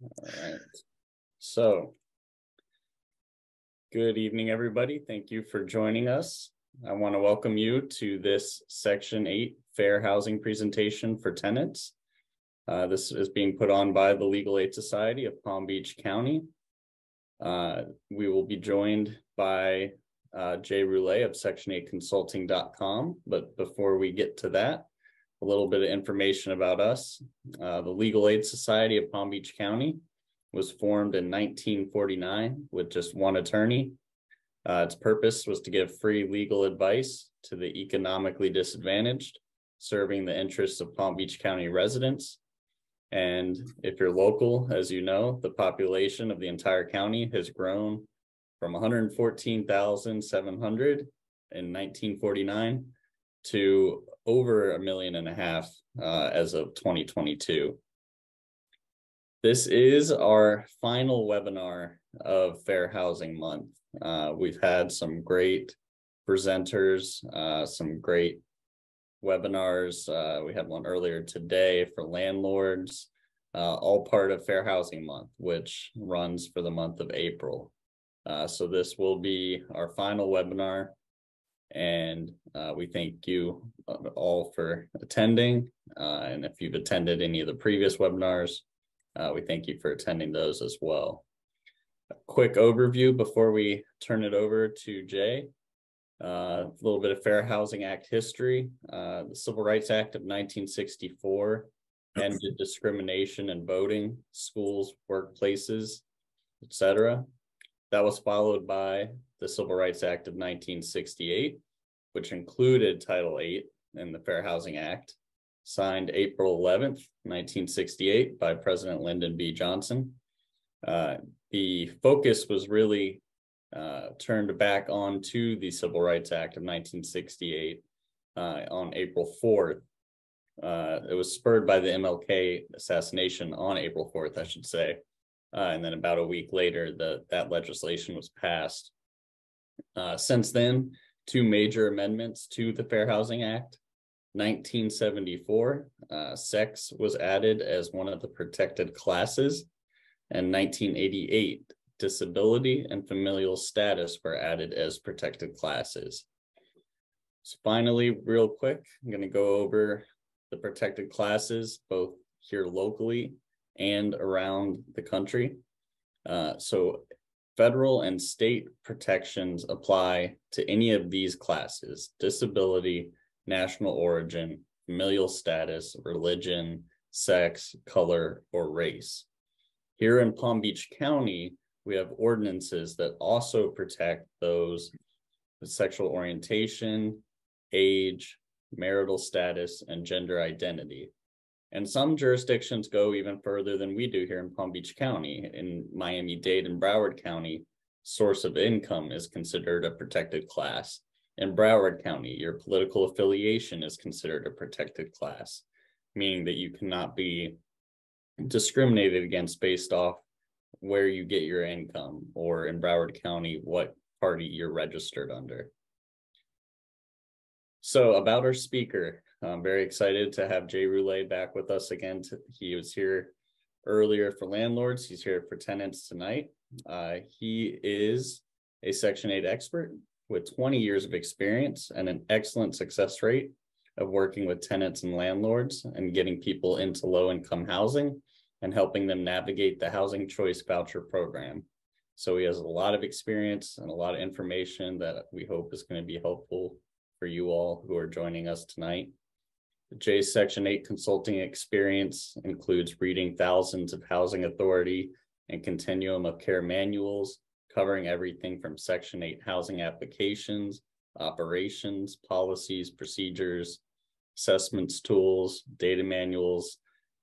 All right. So, good evening, everybody. Thank you for joining us. I want to welcome you to this Section 8 Fair Housing presentation for tenants. Uh, this is being put on by the Legal Aid Society of Palm Beach County. Uh, we will be joined by uh, Jay Reulet of Section8Consulting.com. But before we get to that, a little bit of information about us. Uh, the Legal Aid Society of Palm Beach County was formed in 1949 with just one attorney. Uh, its purpose was to give free legal advice to the economically disadvantaged, serving the interests of Palm Beach County residents. And if you're local, as you know, the population of the entire county has grown from 114,700 in 1949 to over a million and a half uh, as of 2022. This is our final webinar of Fair Housing Month. Uh, we've had some great presenters, uh, some great webinars. Uh, we had one earlier today for landlords, uh, all part of Fair Housing Month, which runs for the month of April. Uh, so this will be our final webinar and uh, we thank you all for attending. Uh, and if you've attended any of the previous webinars, uh, we thank you for attending those as well. A quick overview before we turn it over to Jay. Uh, a little bit of Fair Housing Act history. Uh, the Civil Rights Act of 1964 ended discrimination in voting, schools, workplaces, etc. That was followed by the Civil Rights Act of 1968, which included Title VIII in the Fair Housing Act, signed April 11th, 1968 by President Lyndon B. Johnson. Uh, the focus was really uh, turned back onto the Civil Rights Act of 1968 uh, on April 4th. Uh, it was spurred by the MLK assassination on April 4th, I should say. Uh, and then about a week later, the, that legislation was passed. Uh, since then, two major amendments to the Fair Housing Act. 1974, uh, sex was added as one of the protected classes. And 1988, disability and familial status were added as protected classes. So finally, real quick, I'm going to go over the protected classes, both here locally and around the country. Uh, so federal and state protections apply to any of these classes, disability, national origin, familial status, religion, sex, color, or race. Here in Palm Beach County, we have ordinances that also protect those with sexual orientation, age, marital status, and gender identity. And some jurisdictions go even further than we do here in Palm Beach County. In Miami Dade and Broward County, source of income is considered a protected class. In Broward County, your political affiliation is considered a protected class, meaning that you cannot be discriminated against based off where you get your income, or in Broward County, what party you're registered under. So, about our speaker, I'm very excited to have Jay Reulet back with us again. He was here earlier for landlords. He's here for tenants tonight. Uh, he is a Section 8 expert with 20 years of experience and an excellent success rate of working with tenants and landlords and getting people into low income housing and helping them navigate the housing choice voucher program. So he has a lot of experience and a lot of information that we hope is going to be helpful for you all who are joining us tonight. The J Section 8 consulting experience includes reading thousands of housing authority and continuum of care manuals, covering everything from Section 8 housing applications, operations, policies, procedures, assessments tools, data manuals,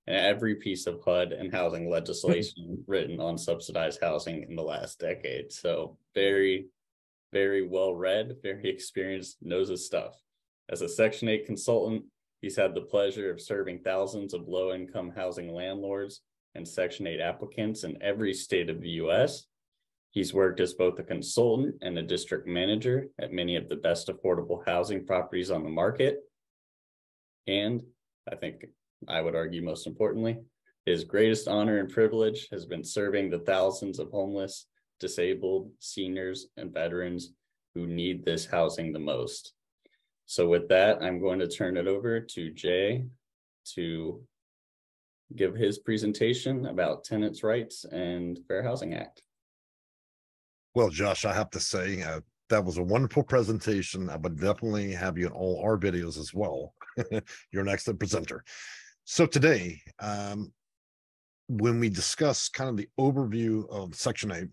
and every piece of HUD and housing legislation written on subsidized housing in the last decade. So very, very well read, very experienced, knows his stuff. As a Section 8 consultant, He's had the pleasure of serving thousands of low income housing landlords and Section 8 applicants in every state of the US. He's worked as both a consultant and a district manager at many of the best affordable housing properties on the market. And I think I would argue most importantly, His greatest honor and privilege has been serving the thousands of homeless, disabled, seniors, and veterans who need this housing the most. So with that, I'm going to turn it over to Jay to give his presentation about tenants' rights and Fair Housing Act. Well, Josh, I have to say uh, that was a wonderful presentation. I would definitely have you in all our videos as well. You're an excellent presenter. So today, um, when we discuss kind of the overview of Section 8,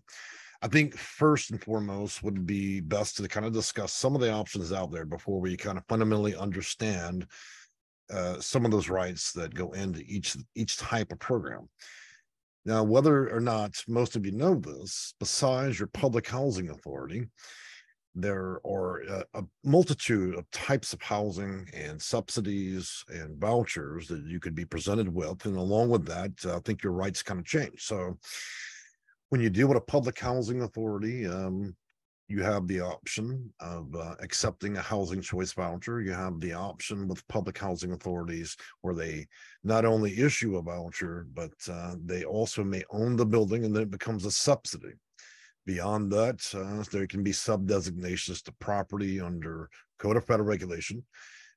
I think first and foremost would be best to kind of discuss some of the options out there before we kind of fundamentally understand uh, some of those rights that go into each each type of program. Now, whether or not most of you know this, besides your public housing authority, there are a, a, multitude of types of housing and subsidies and vouchers that you could be presented with. And along with that, I think your rights kind of change. So when you deal with a public housing authority, um, you have the option of uh, accepting a housing choice voucher. You have the option with public housing authorities where they not only issue a voucher, but uh, they also may own the building and then it becomes a subsidy. Beyond that, uh, there can be sub designations to property under Code of Federal Regulation,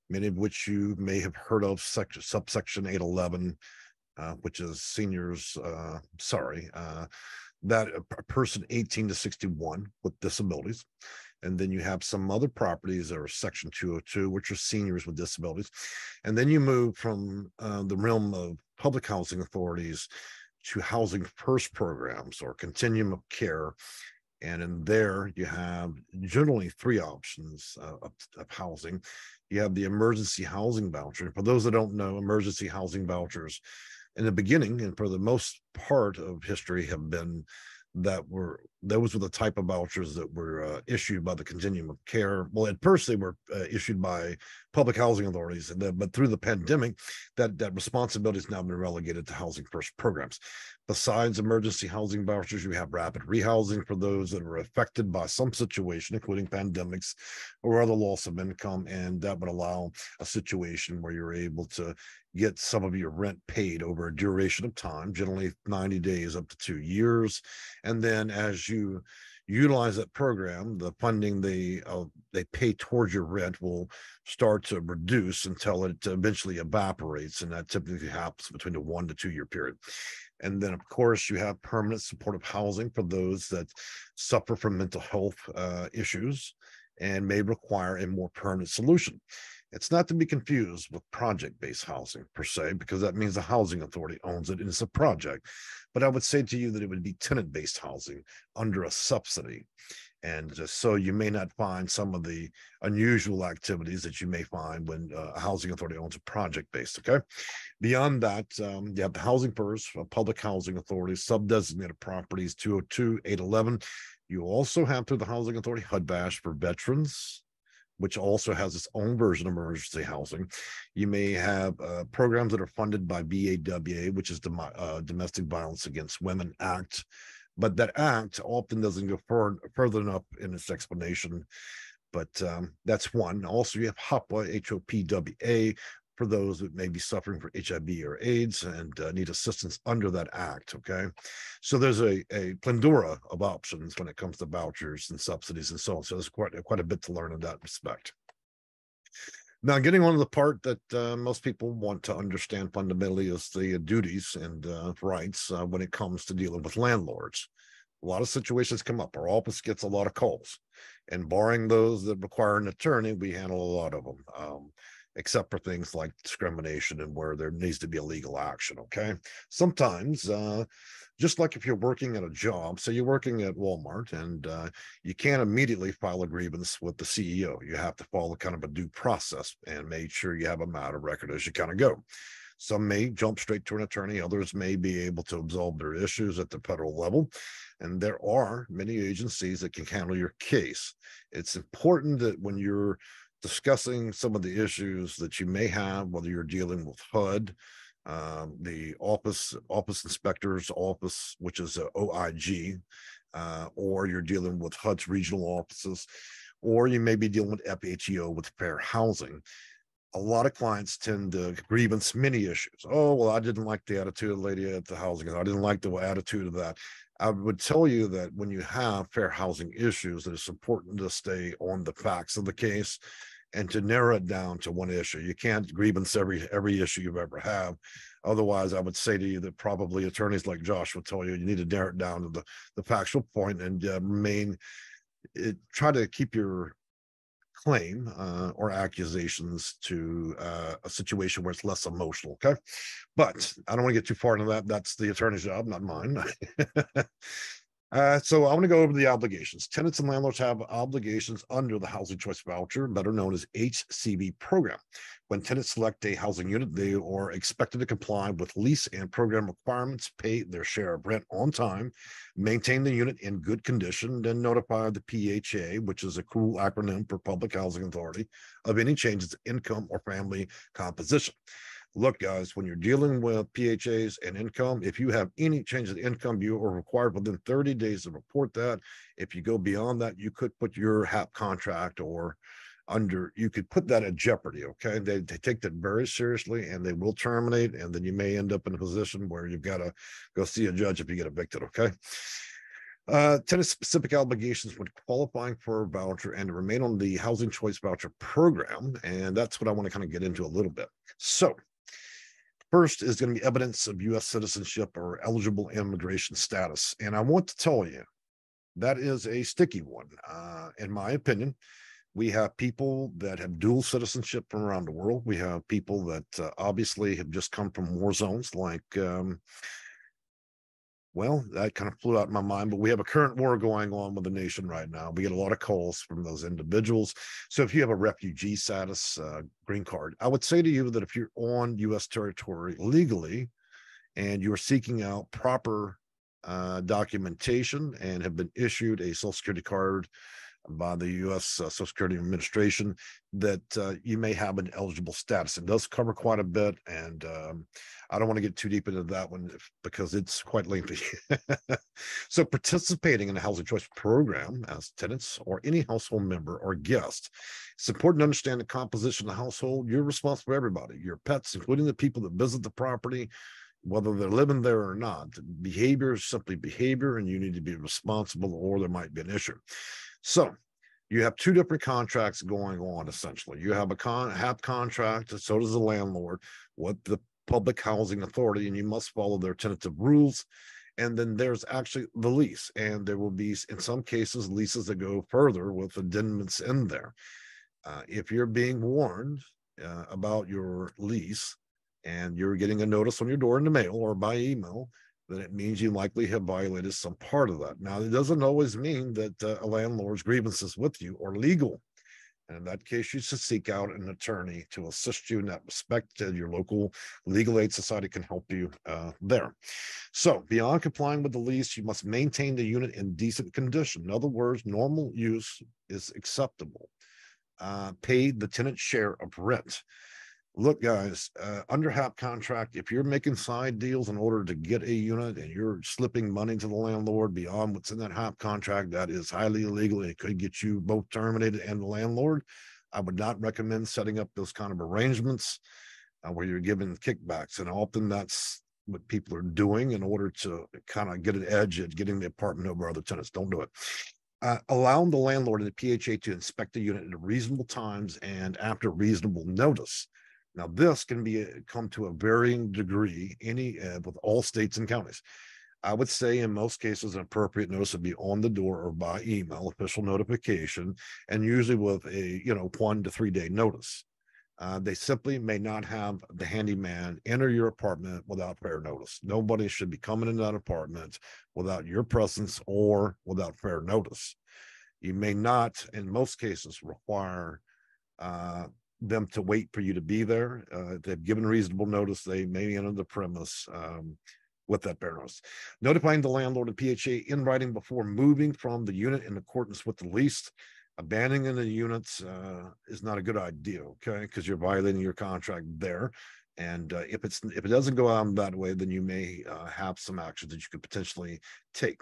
many of which you may have heard of, section, subsection 811, uh, which is seniors, uh, sorry, uh, that a person 18 to 61 with disabilities. And then you have some other properties that are section 202, which are seniors with disabilities. And then you move from uh, the realm of public housing authorities to housing first programs or continuum of care. And in there, you have generally three options uh, of, of, housing. You have the emergency housing voucher. For those that don't know, emergency housing vouchers in the beginning and for the most part of history have been that were those were the type of vouchers that were uh, issued by the continuum of care. Well, at first they were uh, issued by public housing authorities, and then, but through the pandemic, that that responsibility has now been relegated to housing first programs. Besides emergency housing vouchers, you have rapid rehousing for those that are affected by some situation, including pandemics or other loss of income, and that would allow a situation where you're able to get some of your rent paid over a duration of time, generally 90 days up to two years. And then as you utilize that program, the funding they uh, they pay towards your rent will start to reduce until it eventually evaporates, and that typically happens between a one to two year period. And then, of course, you have permanent supportive housing for those that suffer from mental health uh, issues and may require a more permanent solution. It's not to be confused with project-based housing per se, because that means the housing authority owns it and it's a project. But I would say to you that it would be tenant-based housing under a subsidy. And so you may not find some of the unusual activities that you may find when uh, a housing authority owns a project based. Okay. Beyond that, um, you have the housing first, public housing authority, sub designated properties 202, 811. You also have through the housing authority HUD VASH for veterans, which also has its own version of emergency housing. You may have uh, programs that are funded by VAWA, which is the uh, Domestic Violence Against Women Act. But that act often doesn't go far, further enough in its explanation. But um, that's one. Also, you have HOPWA, H-O-P-W-A, for those that may be suffering from HIV or AIDS and uh, need assistance under that act. Okay. So there's a, a plethora of options when it comes to vouchers and subsidies and so on. So there's quite, quite a bit to learn in that respect. Now, getting on to the part that uh, most people want to understand fundamentally is the duties and uh, rights uh, when it comes to dealing with landlords. A lot of situations come up. Our office gets a lot of calls, and barring those that require an attorney, we handle a lot of them. Um, except for things like discrimination and where there needs to be a legal action. Okay. Sometimes, uh, just like if you're working at a job, say you're working at Walmart and uh, you can't immediately file a grievance with the CEO. You have to follow kind of a due process and make sure you have a matter record as you kind of go. Some may jump straight to an attorney, others may be able to absolve their issues at the federal level. And there are many agencies that can handle your case. It's important that when you're discussing some of the issues that you may have, whether you're dealing with HUD, um, the office office inspector's office, which is a OIG, uh, or you're dealing with HUD's regional offices, or you may be dealing with FHEO with fair housing. a lot of clients tend to grievance many issues. Oh, well, I didn't like the attitude of the lady at the housing. I didn't like the attitude of that. I would tell you that when you have fair housing issues, that it's important to stay on the facts of the case and to narrow it down to one issue. You can't grievance every every issue you've ever have. Otherwise, I would say to you that probably attorneys like Josh will tell you you need to narrow it down to the the factual point and uh, remain. It, try to keep your claim uh, or accusations to uh, a situation where it's less emotional. Okay. But I don't want to get too far into that. That's the attorney's job, not mine. Uh, so I want to go over the obligations. Tenants and landlords have obligations under the Housing Choice Voucher, better known as HCV program. When tenants select a housing unit, they are expected to comply with lease and program requirements, pay their share of rent on time, maintain the unit in good condition, then notify the PHA, which is a cool acronym for Public Housing Authority, of any changes in income or family composition look, guys, when you're dealing with PHAs and income, if you have any changes in income, you are required within 30 days to report that. If you go beyond that, you could put your HAP contract or under, you could put that at jeopardy. Okay. They, they take that very seriously and they will terminate. And then you may end up in a position where you've got to go see a judge if you get evicted. Okay. Uh, tenant specific obligations when qualifying for a voucher and remain on the housing choice voucher program. And that's what I want to kind of get into a little bit. So First is going to be evidence of U.S. citizenship or eligible immigration status. And I want to tell you that is a sticky one. Uh, in my opinion, we have people that have dual citizenship from around the world. We have people that uh, obviously have just come from war zones like um, well, that kind of flew out in my mind, but we have a current war going on with the nation right now. We get a lot of calls from those individuals. So if you have a refugee status uh, green card, I would say to you that if you're on U.S. territory legally and you're seeking out proper uh, documentation and have been issued a social security card by the U.S. Uh, Social Security Administration that uh, you may have an eligible status. It does cover quite a bit, and um, I don't want to get too deep into that one because it's quite lengthy. so, participating in a housing choice program as tenants or any household member or guest, it's important to understand the composition of the household. You're responsible for everybody, your pets, including the people that visit the property whether they're living there or not. Behavior is simply behavior, and you need to be responsible, or there might be an issue. So you have two different contracts going on essentially. You have a con HAP contract, so does the landlord with the public housing authority, and you must follow their tentative rules. And then there's actually the lease, and there will be in some cases leases that go further with amendments in there. Uh, if you're being warned uh, about your lease and you're getting a notice on your door in the mail or by email, then it means you likely have violated some part of that. Now, it doesn't always mean that uh, a landlord's grievances with you are legal. And in that case, you should seek out an attorney to assist you in that respect. And your local legal aid society can help you uh, there. So, beyond complying with the lease, you must maintain the unit in decent condition. In other words, normal use is acceptable. Uh, pay the tenant share of rent look, guys, uh, under HAP contract, if you're making side deals in order to get a unit and you're slipping money to the landlord beyond what's in that HAP contract, that is highly illegal. and It could get you both terminated and the landlord. I would not recommend setting up those kind of arrangements uh, where you're giving kickbacks. And often that's what people are doing in order to kind of get an edge at getting the apartment over other tenants. Don't do it. Uh, allowing the landlord and the PHA to inspect the unit at reasonable times and after reasonable notice now, this can be uh, come to a varying degree any uh, with all states and counties. I would say in most cases, an appropriate notice would be on the door or by email, official notification, and usually with a you know one to three day notice. Uh, they simply may not have the handyman enter your apartment without fair notice. Nobody should be coming into that apartment without your presence or without fair notice. You may not, in most cases, require uh, them to wait for you to be there. Uh, they've given reasonable notice. They may enter the premise um, with that fair notice. Notifying the landlord of PHA in writing before moving from the unit in accordance with the lease. Abandoning the units uh, is not a good idea, okay? Because you're violating your contract there. And uh, if it's if it doesn't go on that way, then you may uh, have some actions that you could potentially take.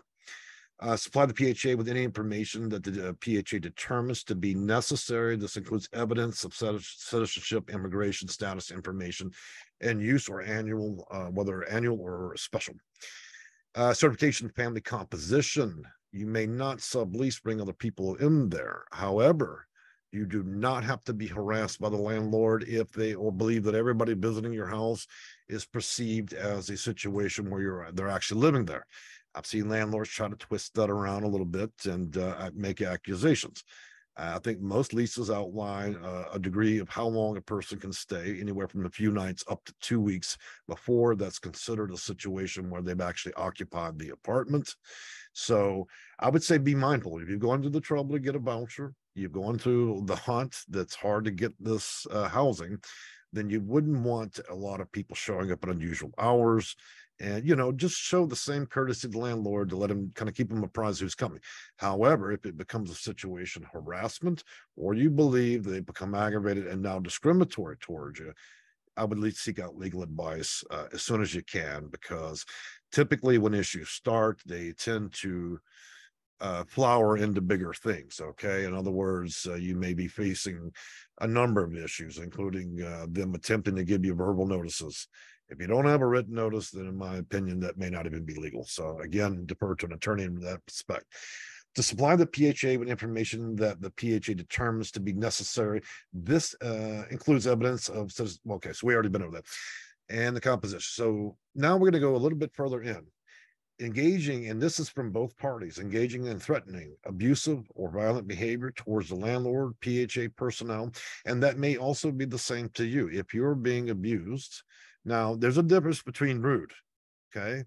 Uh, supply the PHA with any information that the uh, PHA determines to be necessary. This includes evidence of citizenship, immigration status information, and use or annual, uh, whether annual or special. Uh, certification family composition. You may not sublease, bring other people in there. However, you do not have to be harassed by the landlord if they or believe that everybody visiting your house is perceived as a situation where you're they're actually living there. I've seen landlords try to twist that around a little bit and uh, make accusations. I think most leases outline uh, a degree of how long a person can stay, anywhere from a few nights up to two weeks before that's considered a situation where they've actually occupied the apartment. So I would say be mindful. If you've gone to the trouble to get a voucher, you've gone through the hunt that's hard to get this uh, housing, then you wouldn't want a lot of people showing up at unusual hours and you know just show the same courtesy to the landlord to let him kind of keep him apprised who's coming. However if it becomes a situation harassment or you believe they become aggravated and now discriminatory towards you i would at least seek out legal advice uh, as soon as you can because typically when issues start they tend to uh, flower into bigger things okay? In other words uh, you may be facing a number of issues including uh, them attempting to give you verbal notices if you don't have a written notice, then in my opinion, that may not even be legal. So again, defer to an attorney in that respect. To supply the PHA with information that the PHA determines to be necessary, this uh, includes evidence of, okay, so we already been over that, and the composition. So now we're going to go a little bit further in. Engaging, and this is from both parties, engaging in threatening, abusive, or violent behavior towards the landlord, PHA personnel, and that may also be the same to you. If you're being abused, now, there's a difference between rude, okay?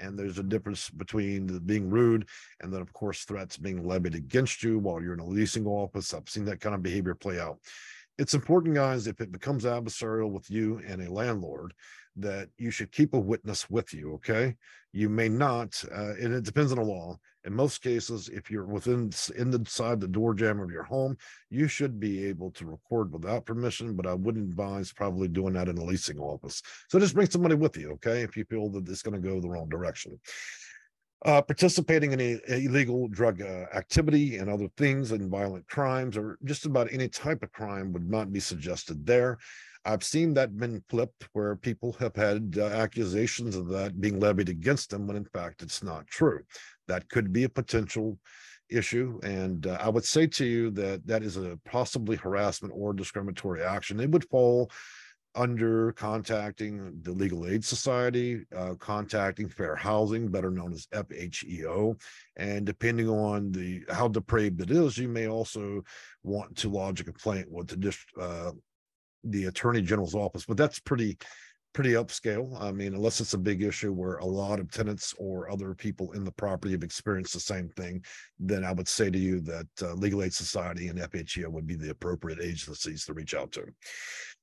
And there's a difference between being rude and then, of course, threats being levied against you while you're in a leasing office. I've seen that kind of behavior play out. It's important, guys, if it becomes adversarial with you and a landlord, that you should keep a witness with you. Okay. You may not, uh, and it depends on the law. In most cases, if you're within inside the door jamb of your home, you should be able to record without permission, but I wouldn't advise probably doing that in a leasing office. So just bring somebody with you. Okay. If you feel that it's going to go the wrong direction. Uh, participating in a, illegal drug uh, activity and other things and violent crimes or just about any type of crime would not be suggested there. I've seen that been flipped where people have had uh, accusations of that being levied against them when in fact it's not true. That could be a potential issue. And uh, I would say to you that that is a possibly harassment or discriminatory action. It would fall under contacting the Legal Aid Society, uh, contacting Fair Housing, better known as FHEO, and depending on the how depraved it is, you may also want to lodge a complaint with the uh, the attorney general's office, but that's pretty pretty upscale. I mean, unless it's a big issue where a lot of tenants or other people in the property have experienced the same thing, then I would say to you that uh, Legal Aid Society and FHA would be the appropriate agencies to reach out to.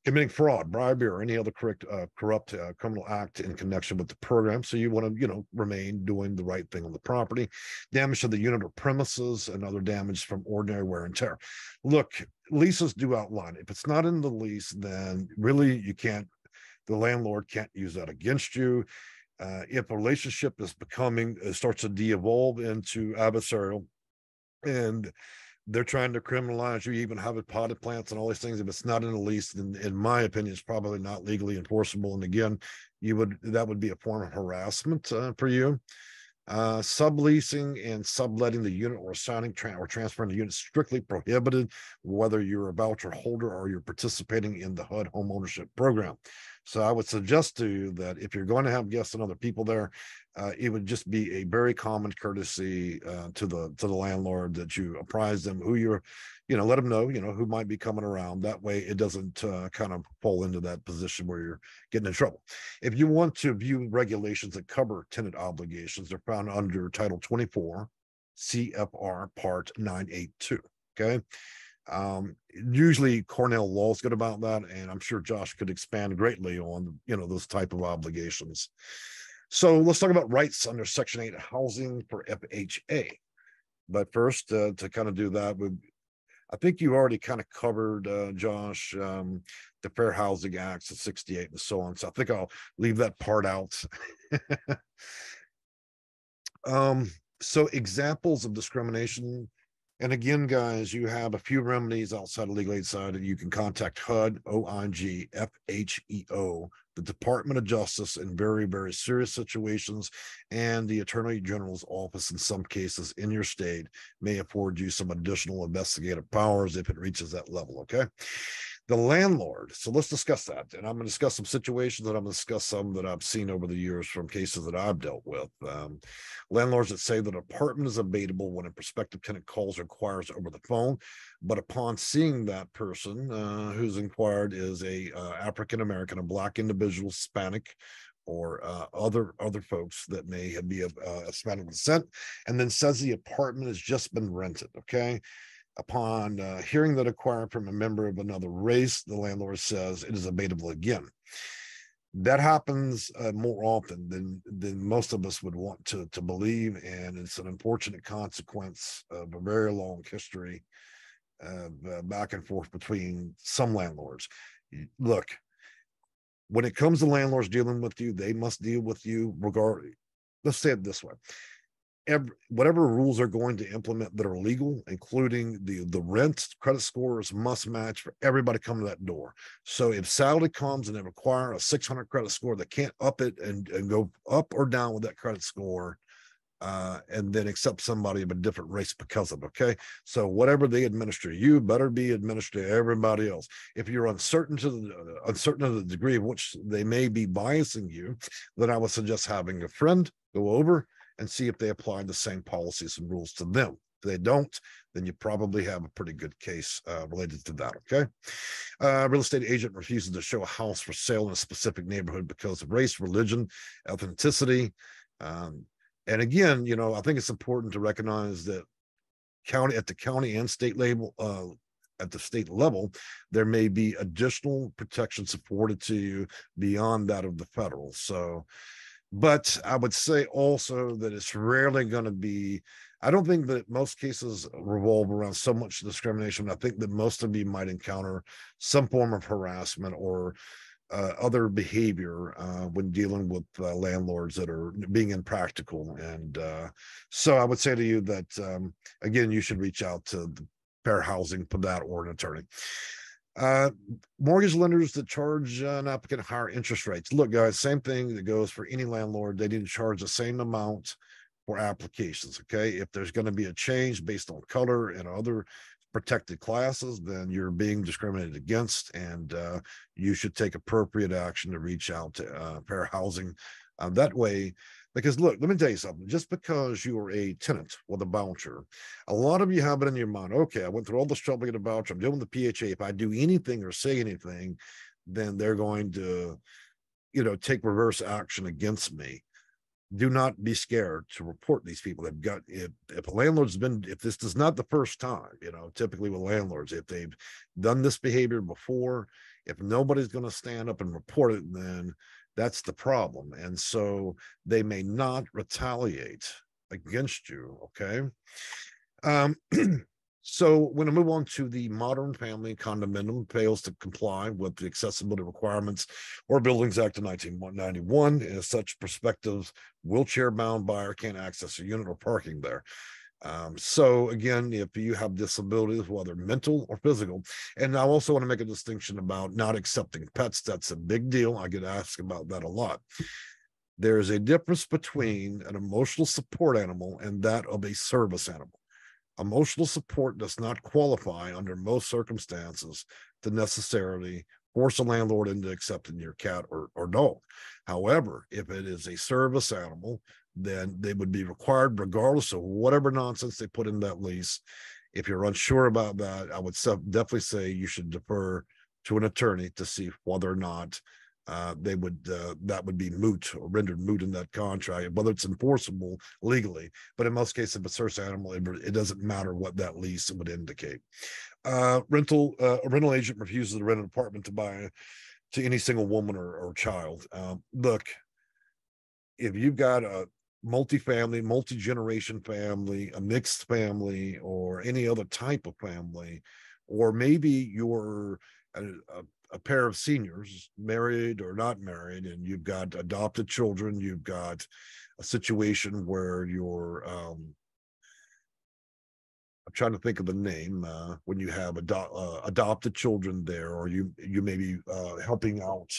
Committing fraud, bribery, or any other correct, uh, corrupt uh, criminal act in connection with the program. So you want to, you know, remain doing the right thing on the property. Damage to the unit or premises and other damage from ordinary wear and tear. Look, leases do outline. If it's not in the lease, then really you can't, the landlord can't use that against you. Uh, if a relationship is becoming, it starts to de-evolve into adversarial and they're trying to criminalize you, even have potted plants and all these things. If it's not in the lease, then in my opinion, it's probably not legally enforceable. And again, you would, that would be a form of harassment uh, for you. Uh, subleasing and subletting the unit or assigning tra or transferring the unit strictly prohibited, whether you're a voucher holder or you're participating in the HUD home ownership program. So I would suggest to you that if you're going to have guests and other people there, uh, it would just be a very common courtesy uh, to the to the landlord that you apprise them who you're you know, let them know, you know, who might be coming around. That way it doesn't uh, kind of fall into that position where you're getting in trouble. If you want to view regulations that cover tenant obligations, they're found under Title 24, CFR Part 982. Okay. Um, usually Cornell Law is good about that, and I'm sure Josh could expand greatly on you know those type of obligations. So let's talk about rights under Section 8 housing for FHA. But first, uh, to kind of do that, we I think you already kind of covered, uh, Josh, um, the Fair Housing Acts of 68 and so on. So I think I'll leave that part out. um, so examples of discrimination. And again, guys, you have a few remedies outside of legal aid side that you can contact HUD, O-I-G, F-H-E-O, the Department of Justice in very, very serious situations. And the Attorney General's office, in some cases in your state, may afford you some additional investigative powers if it reaches that level. Okay the landlord. So let's discuss that. And I'm going to discuss some situations that I'm going to discuss some that I've seen over the years from cases that I've dealt with. Um, landlords that say that apartment is abatable when a prospective tenant calls or inquires over the phone, but upon seeing that person uh, who's inquired is a uh, African American, a black individual, Hispanic, or uh, other other folks that may be of uh, Hispanic descent, and then says the apartment has just been rented. Okay, Upon uh, hearing that acquired from a member of another race, the landlord says it is abatable again. That happens uh, more often than than most of us would want to to believe, and it's an unfortunate consequence of a very long history of uh, back and forth between some landlords. Look, when it comes to landlords dealing with you, they must deal with you regard. Let's say it this way: every, whatever rules are going to implement that are legal, including the the rent credit scores must match for everybody coming to that door. So if Saudi comes and they require a 600 credit score, they can't up it and, and go up or down with that credit score uh, and then accept somebody of a different race because of it. Okay. So whatever they administer, you better be administered to everybody else. If you're uncertain to the uh, uncertain of the degree of which they may be biasing you, then I would suggest having a friend go over and see if they apply the same policies and rules to them. If they don't, then you probably have a pretty good case uh, related to that. Okay. Uh, real estate agent refuses to show a house for sale in a specific neighborhood because of race, religion, ethnicity. Um, and again, you know, I think it's important to recognize that county at the county and state label, uh, at the state level, there may be additional protections afforded to you beyond that of the federal. So, but I would say also that it's rarely going to be. I don't think that most cases revolve around so much discrimination. I think that most of you might encounter some form of harassment or uh, other behavior uh, when dealing with uh, landlords that are being impractical. And uh, so I would say to you that, um, again, you should reach out to the fair housing for that or an attorney. Uh, mortgage lenders that charge an applicant higher interest rates. Look, guys, same thing that goes for any landlord. They didn't charge the same amount for applications. Okay. If there's going to be a change based on color and other protected classes, then you're being discriminated against, and uh, you should take appropriate action to reach out to uh, fair housing. Uh, that way, because look, let me tell you something. Just because you are a tenant with a voucher, a lot of you have it in your mind. Okay, I went through all this trouble to get a voucher. I'm dealing with the PHA. If I do anything or say anything, then they're going to, you know, take reverse action against me. Do not be scared to report these people. They've got if if a landlord's been if this is not the first time, you know, typically with landlords, if they've done this behavior before, if nobody's going to stand up and report it, then that's the problem. And so they may not retaliate against you. Okay. Um, so when I move on to the modern family condominium fails to comply with the accessibility requirements or Buildings Act of 1991, as such perspectives, wheelchair bound buyer can't access a unit or parking there. Um, so again, if you have disabilities, whether mental or physical, and I also want to make a distinction about not accepting pets. That's a big deal. I get asked about that a lot. There's a difference between an emotional support animal and that of a service animal. Emotional support does not qualify under most circumstances to necessarily force a landlord into accepting your cat or, or dog. However, if it is a service animal, then they would be required, regardless of whatever nonsense they put in that lease. If you're unsure about that, I would definitely say you should defer to an attorney to see whether or not uh, they would uh, that would be moot or rendered moot in that contract, whether it's enforceable legally. But in most cases, if it's service animal, it, it, doesn't matter what that lease would indicate. Uh, rental uh, a rental agent refuses to rent an apartment to buy to any single woman or, or child. Um, look, if you've got a multi-family, multi-generation family, a mixed family, or any other type of family, or maybe you're a, a, a, pair of seniors, married or not married, and you've got adopted children, you've got a situation where you're um, I'm trying to think of the name uh, when you have ado- uh, adopted children there, or you you may be uh, helping out.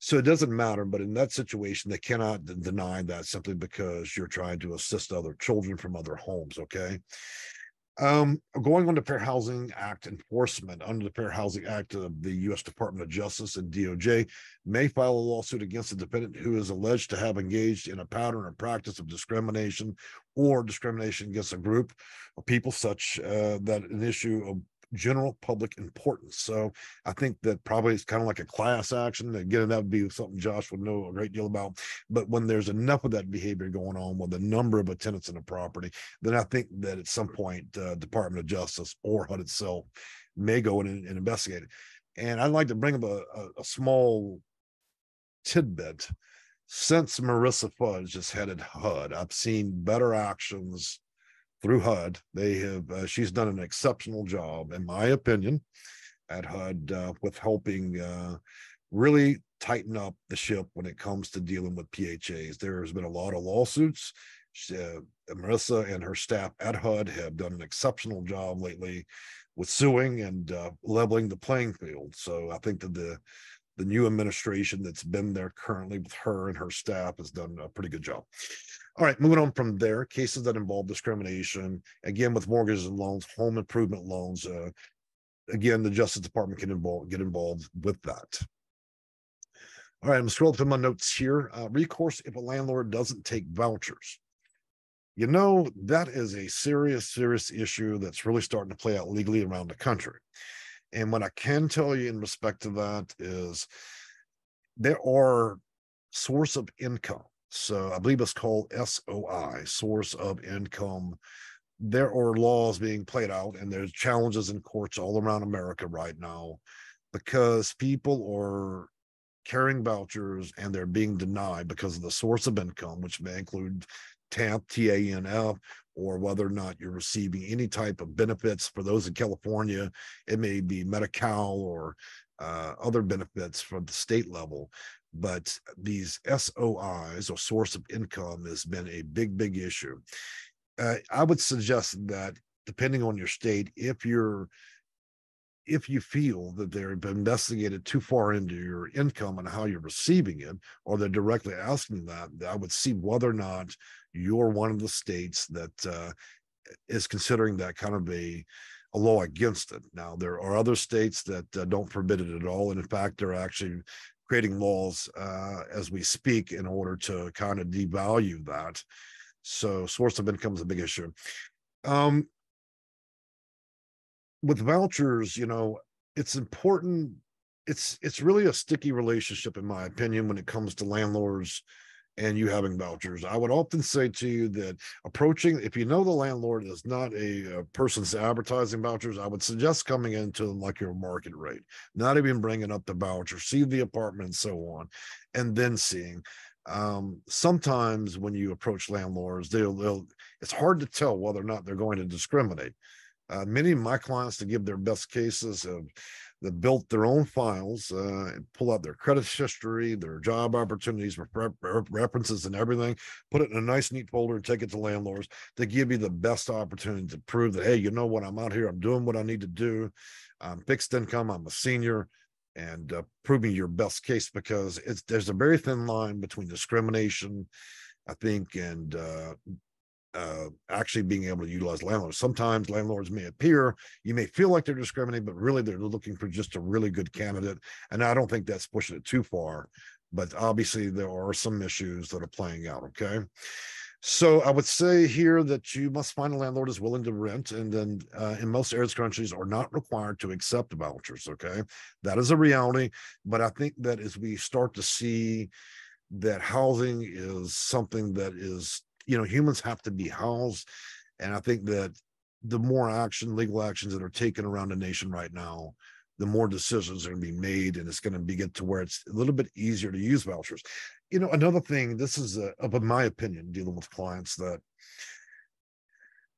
So it doesn't matter, but in that situation, they cannot d- deny that simply because you're trying to assist other children from other homes. Okay. Um, going on to Fair Housing Act enforcement under the Fair Housing Act of the U.S. Department of Justice and DOJ may file a lawsuit against a defendant who is alleged to have engaged in a pattern or practice of discrimination or discrimination against a group of people such uh, that an issue of general public importance. So I think that probably it's kind of like a class action. Again, that would be something Josh would know a great deal about. But when there's enough of that behavior going on with a number of tenants in a property, then I think that at some point, uh, Department of Justice or HUD itself may go in and, and investigate it. And I'd like to bring up a, a, a small tidbit. Since Marissa Fudge has headed HUD, I've seen better actions through HUD. They have, uh, she's done an exceptional job, in my opinion, at HUD uh, with helping uh, really tighten up the ship when it comes to dealing with PHAs. There has been a lot of lawsuits. She, uh, Marissa and her staff at HUD have done an exceptional job lately with suing and uh, leveling the playing field. So I think that the the new administration that's been there currently with her and her staff has done a pretty good job. All right, moving on from there, cases that involve discrimination, again with mortgages and loans, home improvement loans. Uh, again, the Justice Department can involve get involved with that. All right, I'm scrolling through my notes here. Uh, recourse if a landlord doesn't take vouchers. You know, that is a serious, serious issue that's really starting to play out legally around the country. And what I can tell you in respect to that is there are source of income. So I believe it's called SOI, source of income. There are laws being played out, and there's challenges in courts all around America right now because people are carrying vouchers and they're being denied because of the source of income, which may include TANF, TANF, or whether or not you're receiving any type of benefits. For those in California, it may be Medi-Cal or uh, other benefits from the state level. But these SOIs or source of income has been a big, big issue. Uh, I would suggest that depending on your state, if you're if you feel that they've investigated too far into your income and how you're receiving it, or they're directly asking that, I would see whether or not you're one of the states that uh, is considering that kind of a a law against it. Now there are other states that uh, don't forbid it at all, and in fact, they're actually creating laws uh, as we speak in order to kind of devalue that. So source of income is a big issue. Um, with vouchers, you know, it's important. It's it's really a sticky relationship, in my opinion, when it comes to landlords and you having vouchers. I would often say to you that approaching, if you know the landlord is not a, a person's advertising vouchers, I would suggest coming into them like your market rate, not even bringing up the voucher, see the apartment and so on, and then seeing. Um, sometimes when you approach landlords, they'll, they'll, it's hard to tell whether or not they're going to discriminate. Uh, many of my clients, to give their best cases, have that built their own files, uh, pull out their credit history, their job opportunities, references, and everything. Put it in a nice, neat folder and take it to landlords to give you the best opportunity to prove that, hey, you know what? I'm out here. I'm doing what I need to do. I'm fixed income. I'm a senior, and uh, proving your best case because it's there's a very thin line between discrimination, I think, and uh, uh, actually being able to utilize landlords. Sometimes landlords may appear, you may feel like they're discriminating, but really they're looking for just a really good candidate. And I don't think that's pushing it too far, but obviously there are some issues that are playing out. Okay. So I would say here that you must find a landlord is willing to rent, and then uh, in most areas countries are not required to accept vouchers. Okay, that is a reality. But I think that as we start to see that housing is something that is you know humans have to be housed and i think that the more action legal actions that are taken around the nation right now the more decisions are going to be made and it's going to be begin to where it's a little bit easier to use vouchers you know another thing this is a, of my opinion dealing with clients that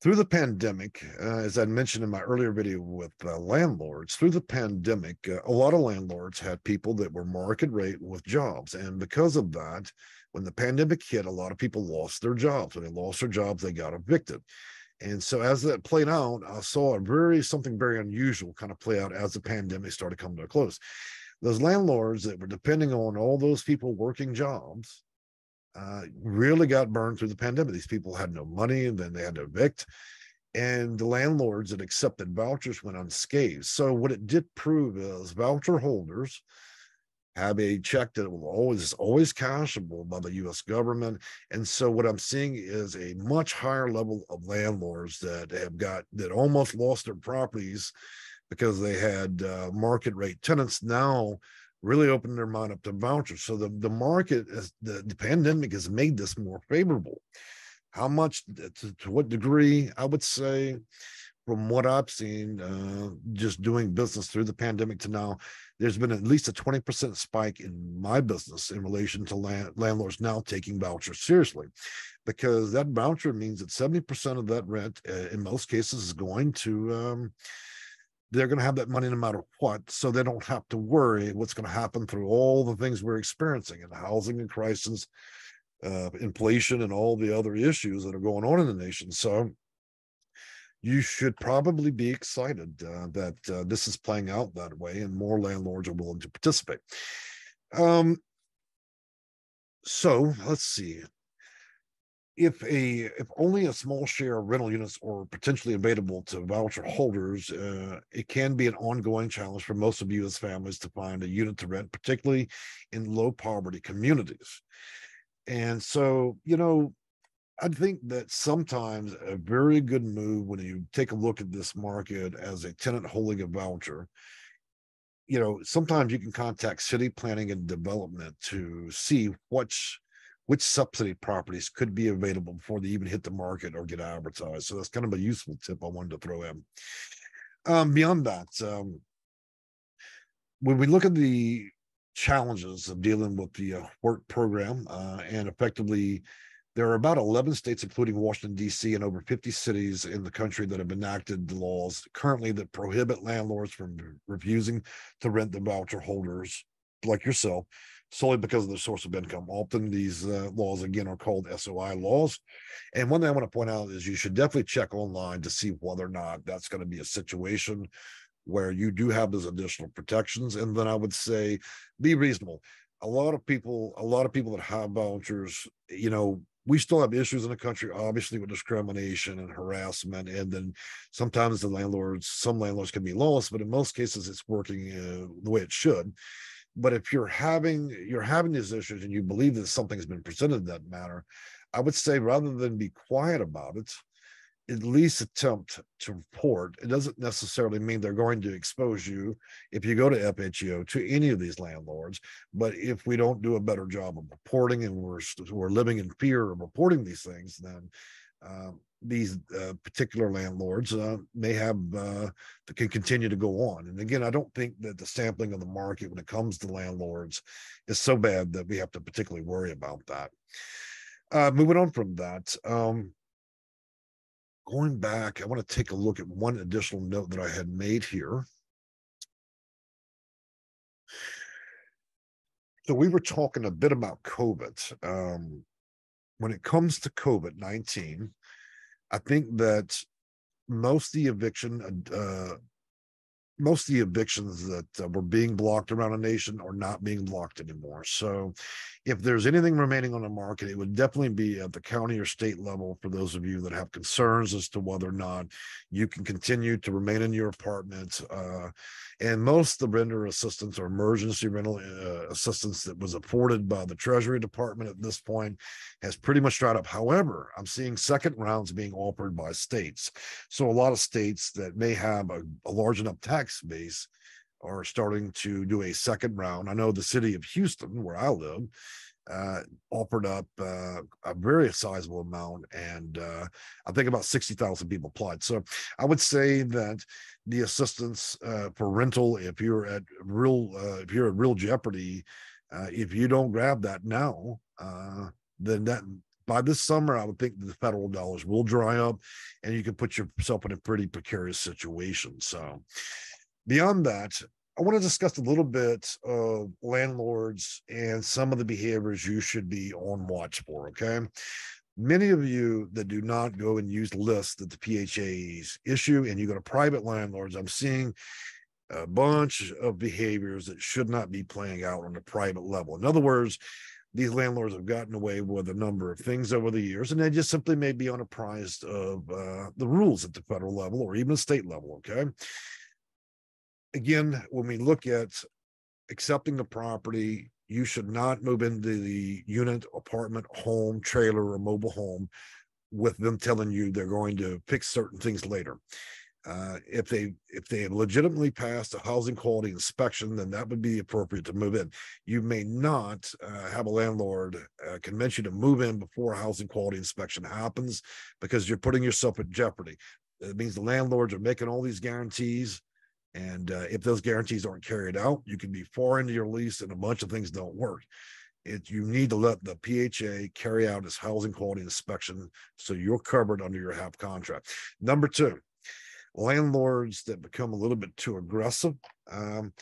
through the pandemic, uh, as I mentioned in my earlier video with uh, landlords, through the pandemic, uh, a lot of landlords had people that were market rate with jobs. And because of that, when the pandemic hit, a lot of people lost their jobs. When they lost their jobs, they got evicted. And so as that played out, I saw a very something very unusual kind of play out as the pandemic started coming to a close. Those landlords that were depending on all those people working jobs uh, really got burned through the pandemic. These people had no money, and then they had to evict. And the landlords that accepted vouchers went unscathed. So what it did prove is voucher holders have a check that will always is always cashable by the U.S. government. And so what I'm seeing is a much higher level of landlords that have got that almost lost their properties because they had uh, market rate tenants now really opening their mind up to vouchers. So the, the market, is, the, the pandemic has made this more favorable. How much, to, to what degree? I would say from what I've seen, uh, just doing business through the pandemic to now, there's been at least a 20% spike in my business in relation to land, landlords now taking vouchers seriously, because that voucher means that 70% of that rent, uh, in most cases, is going to, um, they're going to have that money no matter what. So they don't have to worry what's going to happen through all the things we're experiencing in housing and crisis, uh, inflation, and all the other issues that are going on in the nation. So, you should probably be excited uh, that uh, this is playing out that way and more landlords are willing to participate. Um, so let's see. If a if only a small share of rental units are potentially available to voucher holders, uh, it can be an ongoing challenge for most of U.S. families to find a unit to rent, particularly in low poverty communities. And so, you know, I think that sometimes a very good move when you take a look at this market as a tenant holding a voucher, you know, sometimes you can contact city planning and development to see which which subsidy properties could be available before they even hit the market or get advertised. So that's kind of a useful tip I wanted to throw in. Um, beyond that, um, when we look at the challenges of dealing with the uh, work program uh, and effectively there are about 11 states, including Washington, D.C., and over 50 cities in the country that have enacted laws currently that prohibit landlords from refusing to rent the voucher holders like yourself solely because of the source of income. Often these uh, laws, again, are called SOI laws. And one thing I want to point out is you should definitely check online to see whether or not that's going to be a situation where you do have those additional protections. And then I would say be reasonable. A lot of people, a lot of people that have vouchers, you know, we still have issues in the country, obviously, with discrimination and harassment. And then sometimes the landlords, some landlords can be lawless, but in most cases, it's working uh, the way it should. But if you're having you're having these issues and you believe that something's been presented in that manner, I would say rather than be quiet about it, at least attempt to report. It doesn't necessarily mean they're going to expose you if you go to FHEO to any of these landlords. But if we don't do a better job of reporting and we're we're living in fear of reporting these things, then uh, these uh, particular landlords uh, may have uh, can continue to go on. And again, I don't think that the sampling of the market when it comes to landlords is so bad that we have to particularly worry about that. Uh, moving on from that. Um, going back, I want to take a look at one additional note that I had made here. So we were talking a bit about COVID. Um, when it comes to COVID 19, I think that most the eviction uh, most of the evictions that uh, were being blocked around the nation are not being blocked anymore. So, if there's anything remaining on the market, it would definitely be at the county or state level for those of you that have concerns as to whether or not you can continue to remain in your apartment. Uh, and most of the renter assistance or emergency rental uh, assistance that was afforded by the Treasury Department at this point has pretty much dried up. However, I'm seeing second rounds being offered by states. So, a lot of states that may have a, a large enough tax base are starting to do a second round. I know the city of Houston, where I live, uh, offered up uh, a very sizable amount, and uh, I think about sixty thousand people applied. So I would say that the assistance uh, for rental, if you're at real, uh, if you're at real jeopardy, uh, if you don't grab that now, then that by this summer, I would think the federal dollars will dry up, and you can put yourself in a pretty precarious situation. So beyond that, I want to discuss a little bit of landlords and some of the behaviors you should be on watch for. Okay. Many of you that do not go and use lists that the PHAs issue and you go to private landlords, I'm seeing a bunch of behaviors that should not be playing out on a private level. In other words, these landlords have gotten away with a number of things over the years, and they just simply may be unapprised of uh, the rules at the federal level or even the state level. Okay. Again, when we look at accepting the property, you should not move into the unit, apartment, home, trailer, or mobile home with them telling you they're going to fix certain things later. Uh, if they if they have legitimately passed a housing quality inspection, then that would be appropriate to move in. You may not uh, have a landlord uh, convince you to move in before a housing quality inspection happens because you're putting yourself at jeopardy. It means the landlords are making all these guarantees, and uh, if those guarantees aren't carried out, you can be far into your lease, and a bunch of things don't work. It, you need to let the PHA carry out its housing quality inspection so you're covered under your HAP contract. Number two, landlords that become a little bit too aggressive. Um,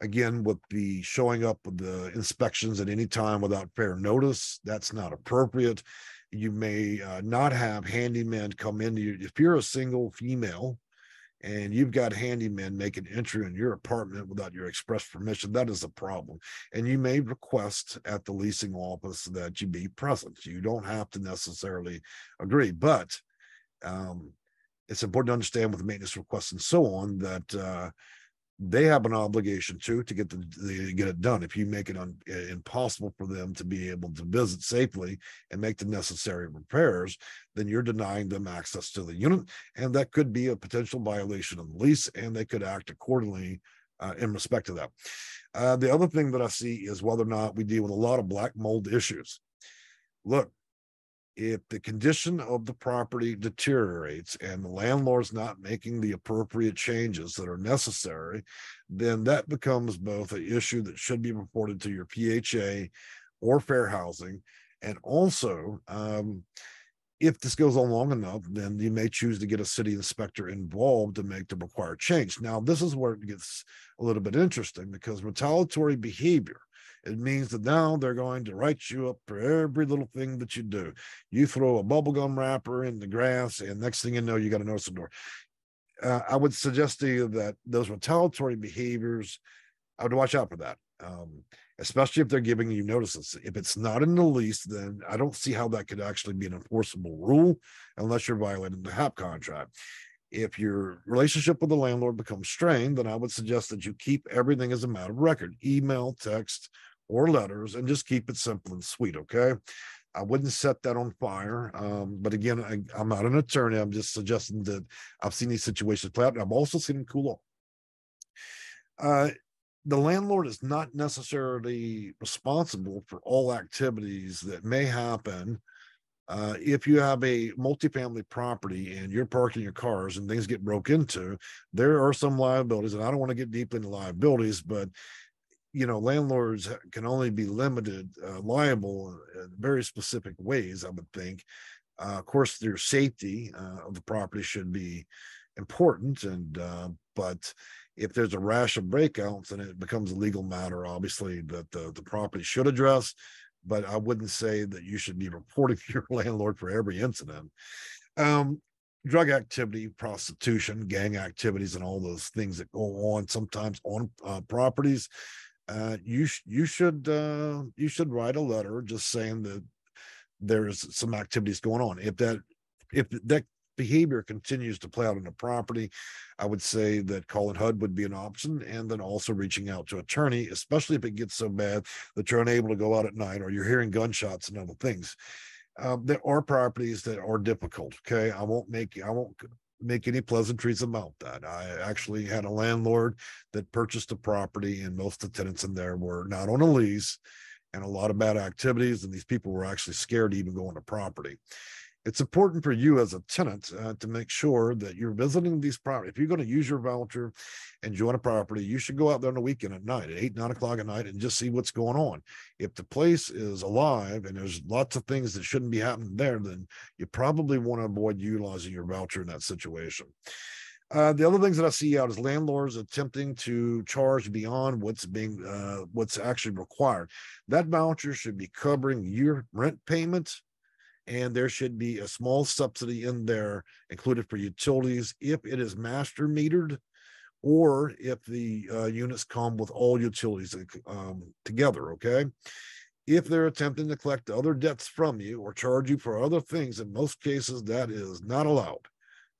again, with the showing up with the inspections at any time without fair notice, that's not appropriate. You may uh, not have handymen come in. If you're a single female and you've got handymen making entry in your apartment without your express permission, that is a problem. And you may request at the leasing office that you be present. You don't have to necessarily agree, but um, it's important to understand with maintenance requests and so on that uh, they have an obligation to to get the, the get it done. If you make it un, impossible for them to be able to visit safely and make the necessary repairs, then you're denying them access to the unit, and that could be a potential violation of the lease, and they could act accordingly uh, in respect to that. Uh, the other thing that I see is whether or not we deal with a lot of black mold issues. Look, if the condition of the property deteriorates and the landlord's not making the appropriate changes that are necessary, then that becomes both an issue that should be reported to your PHA or fair housing. And also, um, if this goes on long enough, then you may choose to get a city inspector involved to make the required change. Now, this is where it gets a little bit interesting because retaliatory behavior it means that now they're going to write you up for every little thing that you do. You throw a bubblegum wrapper in the grass, and next thing you know, you got a notice the door. Uh, I would suggest to you that those retaliatory behaviors, I would watch out for that. Um, especially if they're giving you notices. If it's not in the lease, then I don't see how that could actually be an enforceable rule unless you're violating the HAP contract. If your relationship with the landlord becomes strained, then I would suggest that you keep everything as a matter of record email, text, or letters and just keep it simple and sweet. Okay. I wouldn't set that on fire. Um, but again, I, am not an attorney. I'm just suggesting that I've seen these situations play out. And I've also seen them cool off. Uh, the landlord is not necessarily responsible for all activities that may happen. Uh, if you have a multifamily property and you're parking your cars and things get broke into, there are some liabilities. And I don't want to get deep into liabilities, but you know landlords can only be limited uh, liable in very specific ways i would think. Uh, of course their safety uh, of the property should be important and uh, but if there's a rash of breakouts then it becomes a legal matter obviously that the, the property should address but i wouldn't say that you should be reporting your landlord for every incident. Um, drug activity, prostitution, gang activities, and all those things that go on sometimes on uh, properties uh, you sh- you should uh, you should write a letter just saying that there's some activities going on. If that if that behavior continues to play out on the property, I would say that calling HUD would be an option, and then also reaching out to attorney, especially if it gets so bad that you're unable to go out at night or you're hearing gunshots and other things. Um, there are properties that are difficult. Okay, I won't make I won't make any pleasantries about that. I actually had a landlord that purchased a property, and most of the tenants in there were not on a lease and a lot of bad activities. And these people were actually scared to even go on the property it's important for you as a tenant uh, to make sure that you're visiting these properties. If you're going to use your voucher and join a property, you should go out there on the weekend at night, at eight, nine o'clock at night, and just see what's going on. If the place is alive and there's lots of things that shouldn't be happening there, then you probably want to avoid utilizing your voucher in that situation. Uh, the other things that I see out is landlords attempting to charge beyond what's being uh, what's actually required. That voucher should be covering your rent payments, and there should be a small subsidy in there included for utilities if it is master metered, or if the uh, units come with all utilities um, together. Okay. If they're attempting to collect other debts from you or charge you for other things, in most cases that is not allowed.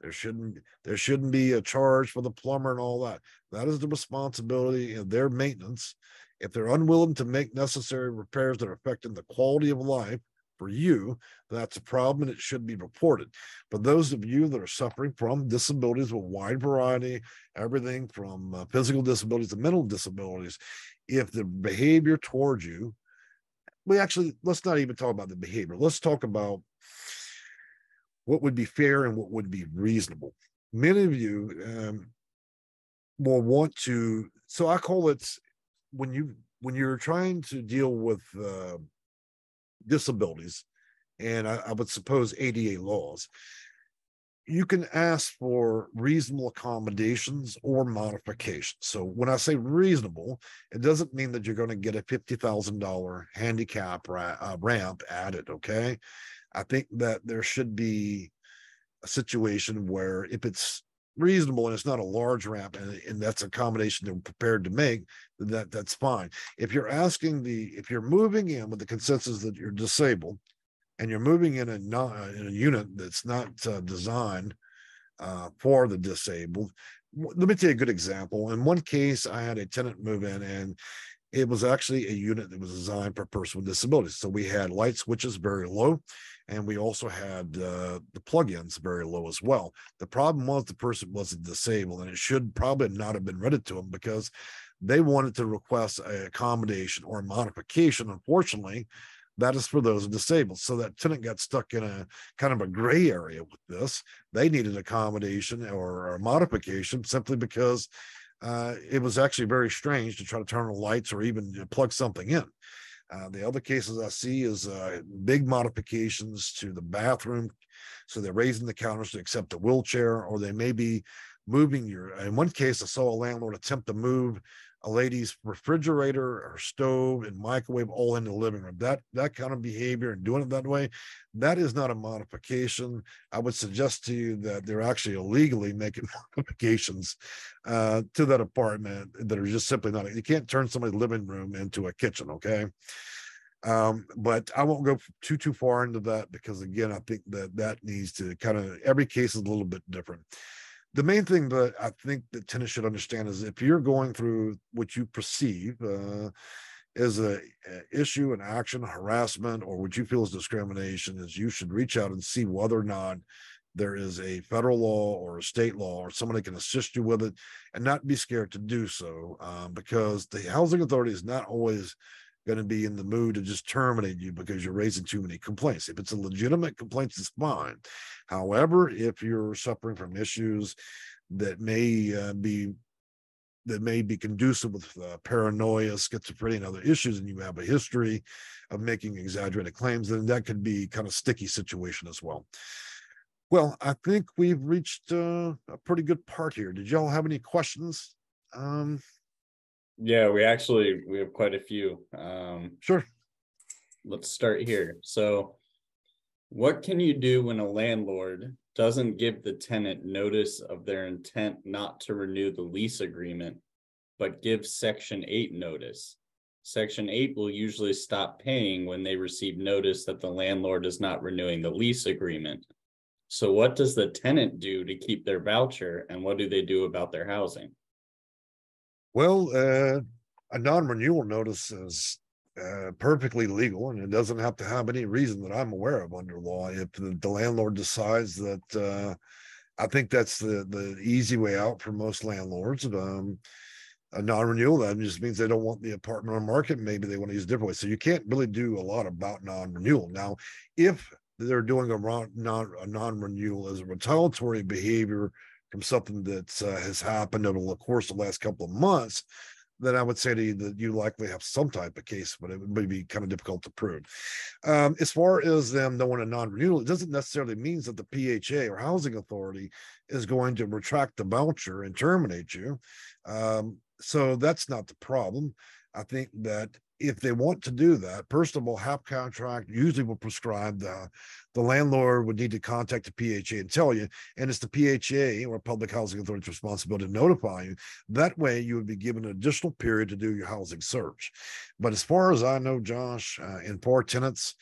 There shouldn't there shouldn't be a charge for the plumber and all that. That is the responsibility of their maintenance. If they're unwilling to make necessary repairs that are affecting the quality of life for you, that's a problem and it should be reported. But those of you that are suffering from disabilities with wide variety, everything from uh, physical disabilities to mental disabilities, if the behavior towards you, we actually let's not even talk about the behavior. Let's talk about what would be fair and what would be reasonable. Many of you um, will want to. So I call it when you when you're trying to deal with uh, disabilities, and I, I would suppose ADA laws. You can ask for reasonable accommodations or modifications. So when I say reasonable, it doesn't mean that you're going to get a fifty thousand dollar handicap ra- uh, ramp added. Okay, I think that there should be a situation where if it's reasonable and it's not a large ramp and, and that's a combination they're prepared to make, that that's fine. If you're asking the if you're moving in with the consensus that you're disabled and you're moving in a not in a unit that's not uh, designed uh, for the disabled, let me tell you a good example. In one case, I had a tenant move in and it was actually a unit that was designed for a person with disabilities. So we had light switches very low, and we also had uh, the plugins very low as well. The problem was the person wasn't disabled, and it should probably not have been rented to them because they wanted to request a accommodation or a modification. Unfortunately, that is for those disabled. So that tenant got stuck in a kind of a gray area with this. They needed accommodation or a modification simply because uh, it was actually very strange to try to turn the lights or even plug something in. Uh, the other cases I see is uh, big modifications to the bathroom. So they're raising the counters to accept a wheelchair, or they may be moving your. In one case, I saw a landlord attempt to move a lady's refrigerator or stove and microwave all in the living room. That that kind of behavior and doing it that way, that is not a modification. I would suggest to you that they're actually illegally making modifications uh, to that apartment that are just simply not. You can't turn somebody's living room into a kitchen. Okay. Um, but I won't go too too far into that because again, I think that that needs to kind of every case is a little bit different the main thing that I think that tenants should understand is if you're going through what you perceive uh, as a, a, issue, an action, harassment, or what you feel is discrimination, is you should reach out and see whether or not there is a federal law or a state law or somebody can assist you with it, and not be scared to do so, um, because the housing authority is not always going to be in the mood to just terminate you because you're raising too many complaints. If it's a legitimate complaint, it's fine. However, if you're suffering from issues that may uh, be that may be conducive with uh, paranoia, schizophrenia, and other issues, and you have a history of making exaggerated claims, then that could be kind of sticky situation as well. Well, I think we've reached uh, a pretty good part here. Did y'all have any questions? Um, yeah, we actually we have quite a few. Um, sure. Let's start here. So, what can you do when a landlord doesn't give the tenant notice of their intent not to renew the lease agreement, but gives Section 8 notice? Section 8 will usually stop paying when they receive notice that the landlord is not renewing the lease agreement. So, what does the tenant do to keep their voucher, and what do they do about their housing? Well, uh, a non-renewal notice is uh, perfectly legal, and it doesn't have to have any reason that I'm aware of under law. If the, the landlord decides that, uh, I think that's the the easy way out for most landlords. Um, a non-renewal that just means they don't want the apartment on market. Maybe they want to use a different way. So you can't really do a lot about non-renewal. Now, if they're doing a non a non-renewal as a retaliatory behavior from something that uh, has happened over the course of the last couple of months, then I would say to you that you likely have some type of case, but it would be kind of difficult to prove. Um, as far as them knowing a non-renewal, it doesn't necessarily mean that the PHA or housing authority is going to retract the voucher and terminate you. Um, so that's not the problem. I think that if they want to do that, first of all, HAP contract usually will prescribe the the landlord would need to contact the PHA and tell you, and it's the PHA or Public Housing Authority's responsibility to notify you. That way, you would be given an additional period to do your housing search. But as far as I know, Josh, uh, in poor tenants,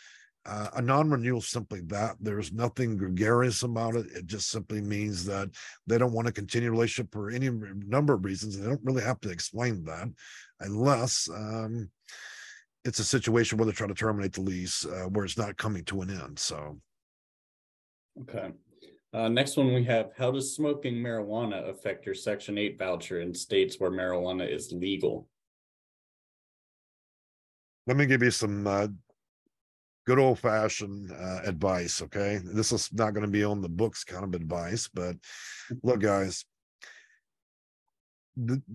uh, a non-renewal simply that there's nothing gregarious about it. It just simply means that they don't want to continue relationship for any number of reasons. They don't really have to explain that unless um, it's a situation where they're trying to terminate the lease uh, where it's not coming to an end. So, Okay. Uh, next one we have, how does smoking marijuana affect your section eight voucher in states where marijuana is legal? let me give you some uh, good old fashioned uh, advice. Okay. This is not going to be on the books kind of advice, but look, guys,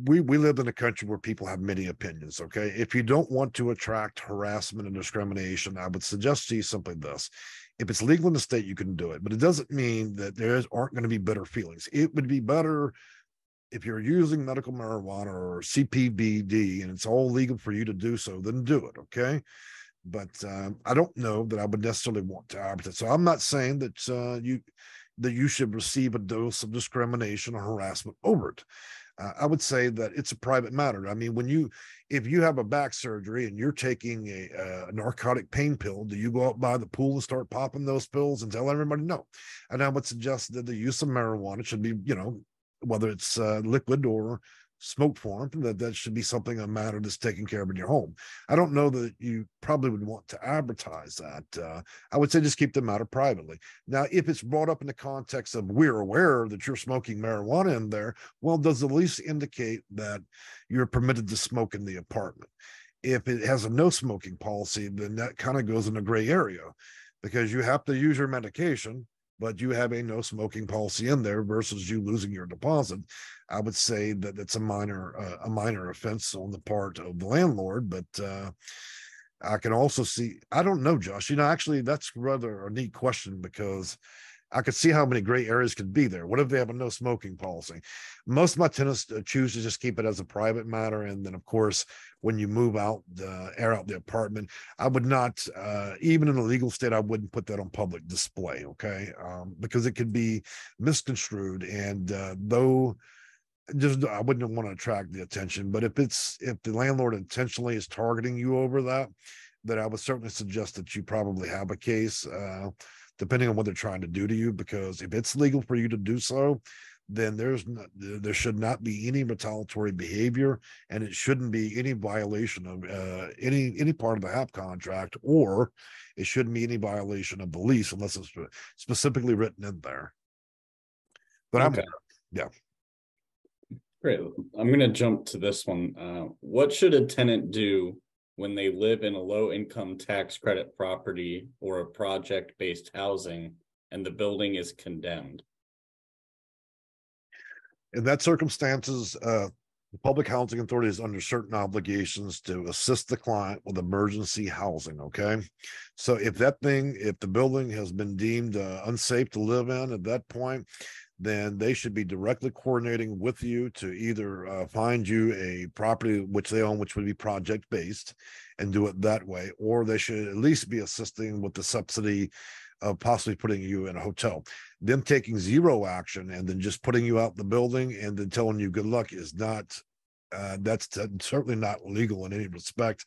we we live in a country where people have many opinions. Okay, if you don't want to attract harassment and discrimination, I would suggest to you simply this: if it's legal in the state, you can do it, but it doesn't mean that there aren't going to be bitter feelings. It would be better if you're using medical marijuana or CPBD and it's all legal for you to do so, then do it. Okay. But um, I don't know that I would necessarily want to advertise. So I'm not saying that uh, you that you should receive a dose of discrimination or harassment over it uh, I would say that it's a private matter. I mean, when you, if you have a back surgery and you're taking a, a narcotic pain pill, do you go out by the pool and start popping those pills and tell everybody no? And I would suggest that the use of marijuana should be, you know, whether it's uh, liquid or smoke form that that should be something a matter that's taken care of in your home. I don't know that you probably would want to advertise that uh, i would say just keep the matter privately. Now if it's brought up in the context of we're aware that you're smoking marijuana in there well does the lease indicate that you're permitted to smoke in the apartment? If it has a no smoking policy then that kind of goes in a gray area because you have to use your medication but you have a no smoking policy in there versus you losing your deposit. I would say that it's a minor uh, a minor offense on the part of the landlord, but uh, I can also see. I don't know, Josh. You know, actually, that's rather a neat question because I could see how many gray areas could be there. What if they have a no smoking policy? Most of my tenants uh, choose to just keep it as a private matter. And then, of course, when you move out, uh, air out the apartment, I would not, uh, even in a legal state, I wouldn't put that on public display. Okay. Um, because it could be misconstrued. And uh, though, just I wouldn't want to attract the attention, but if it's if the landlord intentionally is targeting you over that, then I would certainly suggest that you probably have a case. Uh, depending on what they're trying to do to you. Because if it's legal for you to do so, then there's not, there should not be any retaliatory behavior, and it shouldn't be any violation of uh, any any part of the HAP contract, or it shouldn't be any violation of the lease unless it's specifically written in there. But okay. I'm yeah. Great. I'm going to jump to this one. Uh, what should a tenant do when they live in a low income tax credit property or a project based housing and the building is condemned. In that circumstances, uh, the public housing authority is under certain obligations to assist the client with emergency housing. Okay. So if that thing, if the building has been deemed uh, unsafe to live in at that point, then they should be directly coordinating with you to either uh, find you a property which they own, which would be project based, and do it that way, or they should at least be assisting with the subsidy of possibly putting you in a hotel. Them taking zero action and then just putting you out the building and then telling you good luck is not. Uh, that's t- certainly not legal in any respect.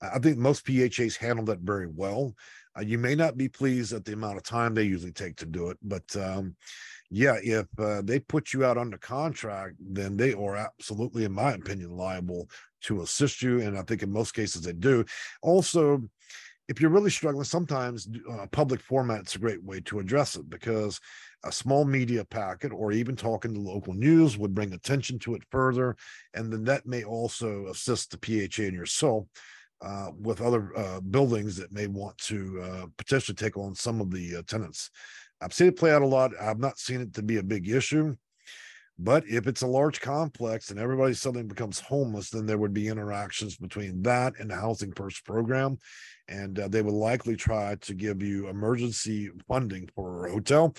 I think most PHAs handle that very well. Uh, you may not be pleased at the amount of time they usually take to do it, but um, yeah, if uh, they put you out under contract, then they are absolutely, in my opinion, liable to assist you. And I think in most cases they do. Also, if you're really struggling, sometimes uh, public format's a great way to address it because a small media packet or even talking to local news would bring attention to it further. And then that may also assist the PHA and yourself uh, with other uh, buildings that may want to uh, potentially take on some of the uh, tenants. I've seen it play out a lot. I've not seen it to be a big issue, But if it's a large complex and everybody suddenly becomes homeless, then there would be interactions between that and the Housing First program. And uh, they would likely try to give you emergency funding for a hotel,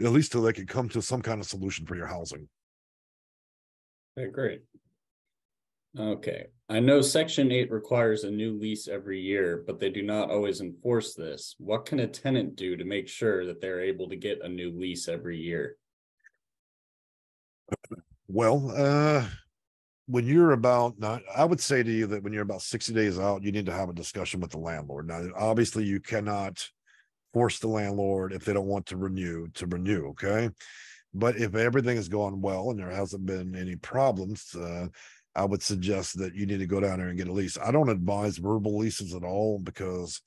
at least till they could come to some kind of solution for your housing. Okay, great. Okay, I know section eight requires a new lease every year, but they do not always enforce this. What can a tenant do to make sure that they're able to get a new lease every year? Well, uh, when you're about not, I would say to you that when you're about 60 days out, you need to have a discussion with the landlord. Now, obviously, you cannot force the landlord if they don't want to renew to renew. Okay. But if everything is going well and there hasn't been any problems, uh, I would suggest that you need to go down there and get a lease. I don't advise verbal leases at all because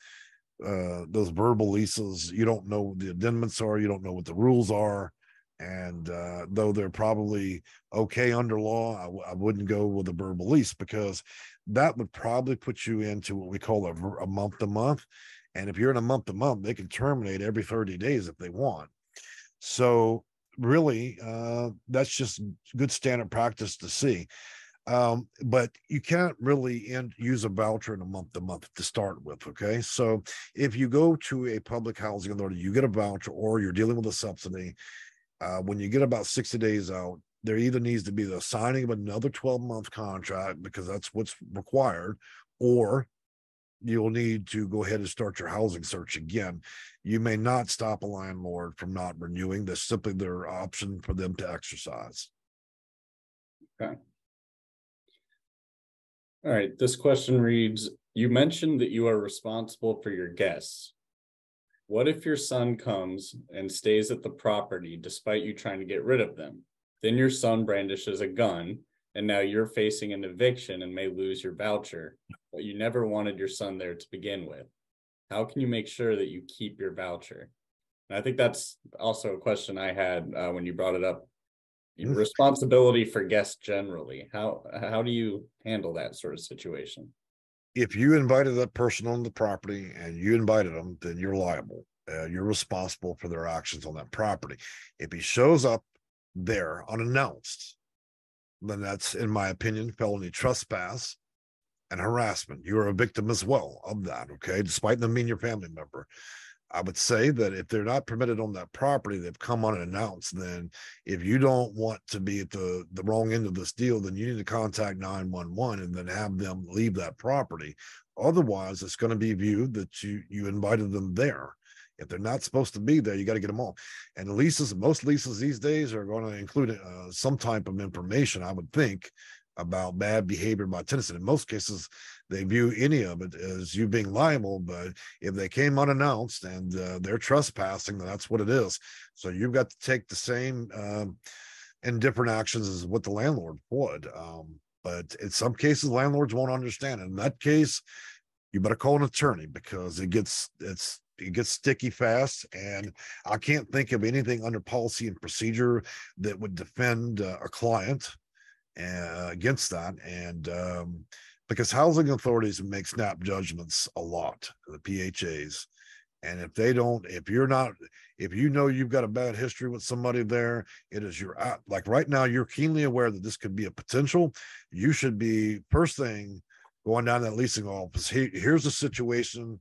uh, those verbal leases, you don't know what the amendments are, you don't know what the rules are. And uh, though they're probably okay under law, I w- I wouldn't go with a verbal lease because that would probably put you into what we call a, month to month. And if you're in a month to month, they can terminate every 30 days if they want. So, really, uh, that's just good standard practice to see. Um, but you can't really end, use a voucher in a month to month to start with. Okay. So, if you go to a public housing authority, you get a voucher or you're dealing with a subsidy uh, when you get about 60 days out, there either needs to be the signing of another 12 month contract because that's what's required, or you'll need to go ahead and start your housing search again. You may not stop a landlord from not renewing. That's simply their option for them to exercise. Okay. All right, this question reads, you mentioned that you are responsible for your guests. What if your son comes and stays at the property despite you trying to get rid of them? Then your son brandishes a gun and now you're facing an eviction and may lose your voucher, but you never wanted your son there to begin with. How can you make sure that you keep your voucher? And I think that's also a question I had uh, when you brought it up. Responsibility for guests generally. How how do you handle that sort of situation? If you invited that person on the property and you invited them, then you're liable. Uh, you're responsible for their actions on that property. If he shows up there unannounced, then that's, in my opinion, felony trespass and harassment. You're a victim as well of that. Okay. Despite them being your family member. I would say that if they're not permitted on that property, they've come unannounced. Then, if you don't want to be at the the wrong end of this deal, then you need to contact nine one one and then have them leave that property. Otherwise, it's going to be viewed that you you invited them there. If they're not supposed to be there, you got to get them off. And leases, most leases these days are going to include uh, some type of information, I would think, about bad behavior by tenants. And in most cases, they view any of it as you being liable. But if they came unannounced and uh, they're trespassing, then that's what it is. So you've got to take the same um, and different actions as what the landlord would. Um, but in some cases, landlords won't understand. In that case, you better call an attorney because it gets it's it gets sticky fast and i can't think of anything under policy and procedure that would defend uh, a client uh, against that and um, because housing authorities make snap judgments a lot the phas and if they don't if you're not if you know you've got a bad history with somebody there it is your uh, like right now you're keenly aware that this could be a potential. You should be first thing going down that leasing office. Here's the situation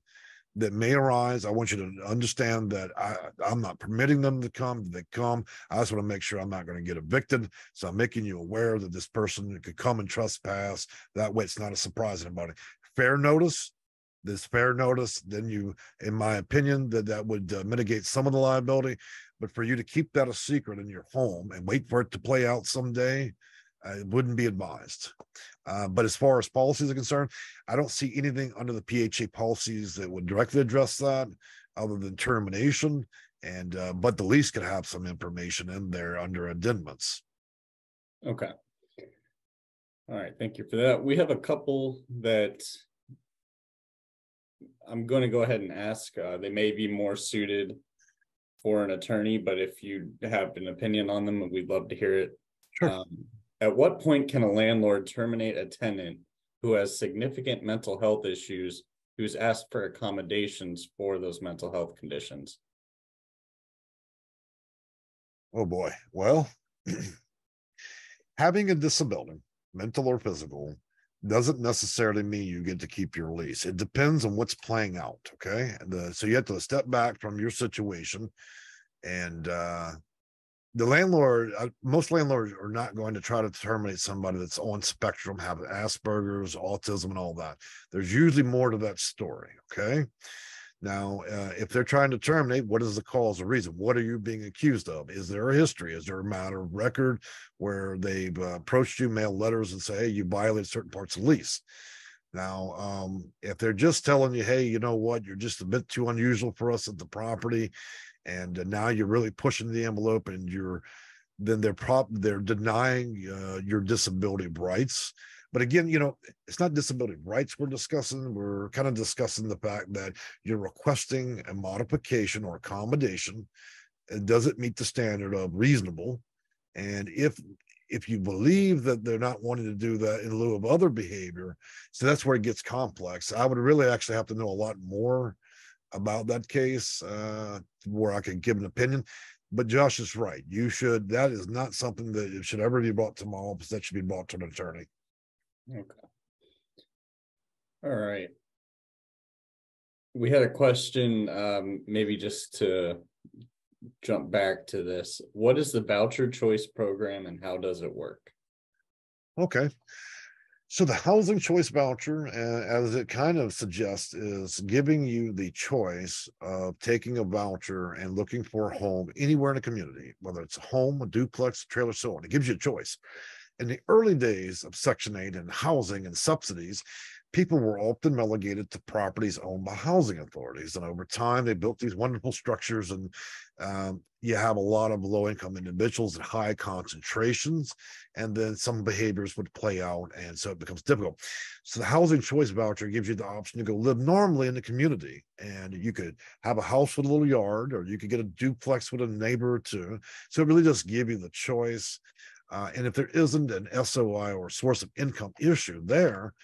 that may arise. I want you to understand that I, I'm not permitting them to come. They come. I just want to make sure I'm not going to get evicted. So I'm making you aware that this person could come and trespass. That way, it's not a surprise to anybody. Fair notice. This fair notice, then you, in my opinion, that that would uh, mitigate some of the liability. But for you to keep that a secret in your home and wait for it to play out someday, it wouldn't be advised. Uh, but as far as policies are concerned, I don't see anything under the PHA policies that would directly address that other than termination. And uh, but the lease could have some information in there under amendments. Okay. All right, thank you for that. We have a couple that I'm going to go ahead and ask. Uh, they may be more suited for an attorney, but if you have an opinion on them, we'd love to hear it. Sure. Um, at what point can a landlord terminate a tenant who has significant mental health issues who's asked for accommodations for those mental health conditions? Oh boy. Well, having a disability, mental or physical, doesn't necessarily mean you get to keep your lease. It depends on what's playing out. Okay. The, so you have to step back from your situation and uh, the landlord, uh, most landlords are not going to try to terminate somebody that's on spectrum, have Asperger's, autism, and all that. There's usually more to that story. Okay. Now, uh, if they're trying to terminate, what is the cause or reason? What are you being accused of? Is there a history? Is there a matter of record where they've uh, approached you, mail letters, and say, hey, you violated certain parts of the lease? Now, um, if they're just telling you, hey, you know what, you're just a bit too unusual for us at the property, and uh, now you're really pushing the envelope and you're then they're prop they're denying uh, your disability rights. But again you know it's not disability rights we're discussing we're kind of discussing the fact that you're requesting a modification or accommodation. It doesn't meet the standard of reasonable? And if if you believe that they're not wanting to do that in lieu of other behavior so that's where it gets complex. I would really actually have to know a lot more about that case uh, where I can give an opinion. But Josh is right. You should. That is not something that should ever be brought to my office. That should be brought to an attorney. Okay. All right. We had a question, um, maybe just to jump back to this. What is the voucher choice program and how does it work? Okay. So the housing choice voucher, uh, as it kind of suggests, is giving you the choice of taking a voucher and looking for a home anywhere in the community, whether it's a home, a duplex, a trailer, so on. It gives you a choice. In the early days of Section 8 and housing and subsidies, people were often relegated to properties owned by housing authorities. And over time, they built these wonderful structures, and um, you have a lot of low income individuals at high concentrations, and then some behaviors would play out. And so it becomes difficult. So the housing choice voucher gives you the option to go live normally in the community. And you could have a house with a little yard, or you could get a duplex with a neighbor or two. So it really just give you the choice. Uh, and if there isn't an SOI or source of income issue there,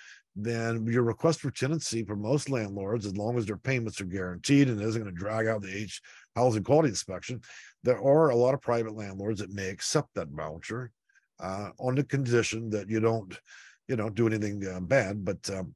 then your request for tenancy for most landlords, as long as their payments are guaranteed and isn't going to drag out the H housing quality inspection, there are a lot of private landlords that may accept that voucher uh, on the condition that you don't, you know, do anything uh, bad. But um,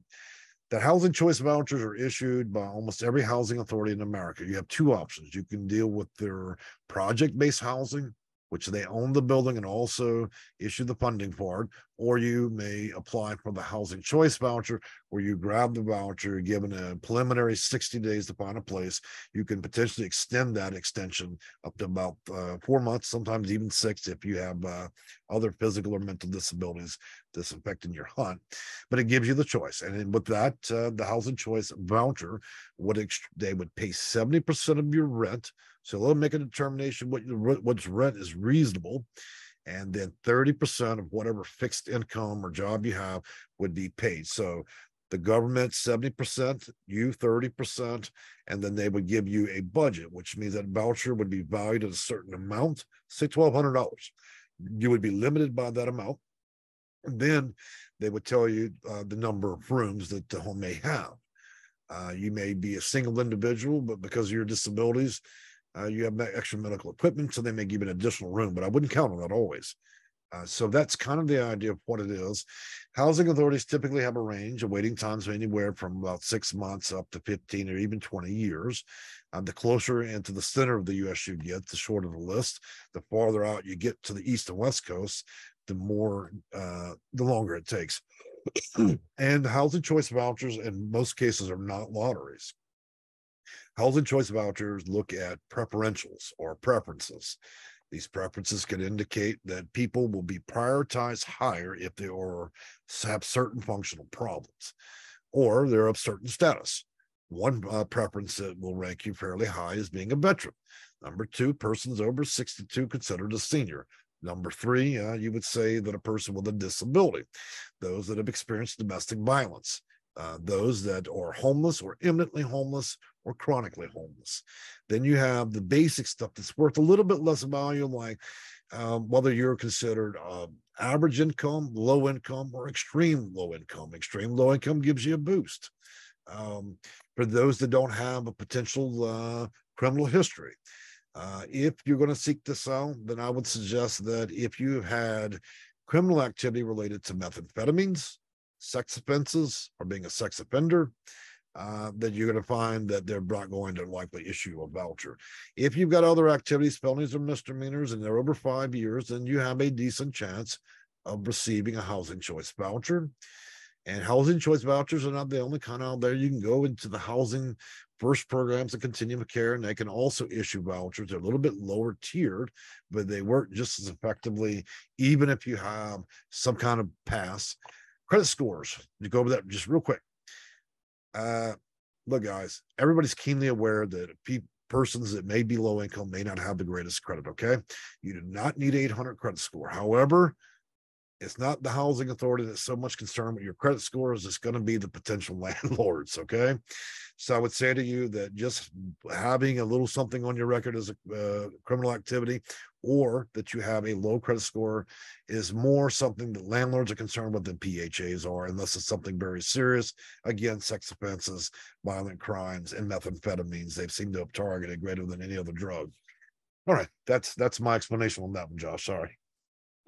the housing choice vouchers are issued by almost every housing authority in America. You have two options. You can deal with their project-based housing, which they own the building and also issue the funding for it, or you may apply for the housing choice voucher where you grab the voucher, given a preliminary 60 days to find a place. You can potentially extend that extension up to about uh, four months, sometimes even six if you have uh, other physical or mental disabilities that's affecting your hunt. But it gives you the choice. And with that, uh, the housing choice voucher, would they would pay 70% of your rent so they'll make a determination what what's rent is reasonable, and then 30% of whatever fixed income or job you have would be paid. So the government 70%, you 30%, and then they would give you a budget, which means that voucher would be valued at a certain amount, say $1,200. You would be limited by that amount. And then they would tell you uh, the number of rooms that the home may have. Uh, you may be a single individual, but because of your disabilities, uh, you have extra medical equipment, so they may give an additional room, but I wouldn't count on that always. Uh, so that's kind of the idea of what it is. Housing authorities typically have a range of waiting times of anywhere from about six months up to 15 or even 20 years. Uh, the closer into the center of the U.S. you get, the shorter the list. The farther out you get to the east and west coast, the more, uh, the longer it takes. and housing choice vouchers in most cases are not lotteries. Housing choice vouchers look at preferentials or preferences. These preferences can indicate that people will be prioritized higher if they are have certain functional problems or they're of certain status. One uh, preference that will rank you fairly high is being a veteran. Number two, persons over 62 considered a senior. Number three, uh, you would say that a person with a disability, those that have experienced domestic violence, uh, those that are homeless or imminently homeless or chronically homeless. Then you have the basic stuff that's worth a little bit less value, like um, whether you're considered uh, average income, low income, or extreme low income. Extreme low income gives you a boost. Um, for those that don't have a potential uh, criminal history, uh, if you're going to seek this out, then I would suggest that if you've had criminal activity related to methamphetamines, sex offenses, or being a sex offender, uh, you're going to find that they're not going to likely issue a voucher. If you've got other activities, felonies or misdemeanors, and they're over five years, then you have a decent chance of receiving a housing choice voucher. And housing choice vouchers are not the only kind out there. You can go into the housing first programs and continuum of care, and they can also issue vouchers. They're a little bit lower tiered, but they work just as effectively, even if you have some kind of pass. Credit scores, you go over that just real quick. Uh, look, guys, everybody's keenly aware that pe- persons that may be low income may not have the greatest credit. Okay. You do not need 800 credit score. However, it's not the housing authority that's so much concerned with your credit scores. It's going to be the potential landlords. Okay. So I would say to you that just having a little something on your record as a uh, criminal activity or that you have a low credit score is more something that landlords are concerned with than PHAs are, unless it's something very serious. Again, sex offenses, violent crimes, and methamphetamines. They've seemed to have targeted greater than any other drug. All right, that's that's my explanation on that one, Josh. Sorry.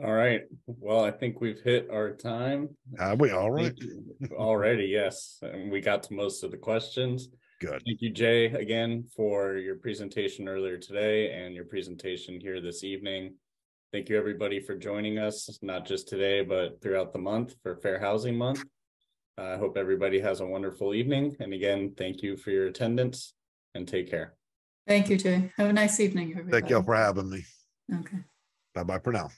All right. Well, I think we've hit our time. Are we all right? Already, yes. And we got to most of the questions. Good. Thank you, Jay, again for your presentation earlier today and your presentation here this evening. Thank you, everybody, for joining us, not just today, but throughout the month for Fair Housing Month. I hope everybody has a wonderful evening. And again, thank you for your attendance and take care. Thank you, Jay. Have a nice evening, everybody. Thank you all for having me. Okay. Bye bye for now.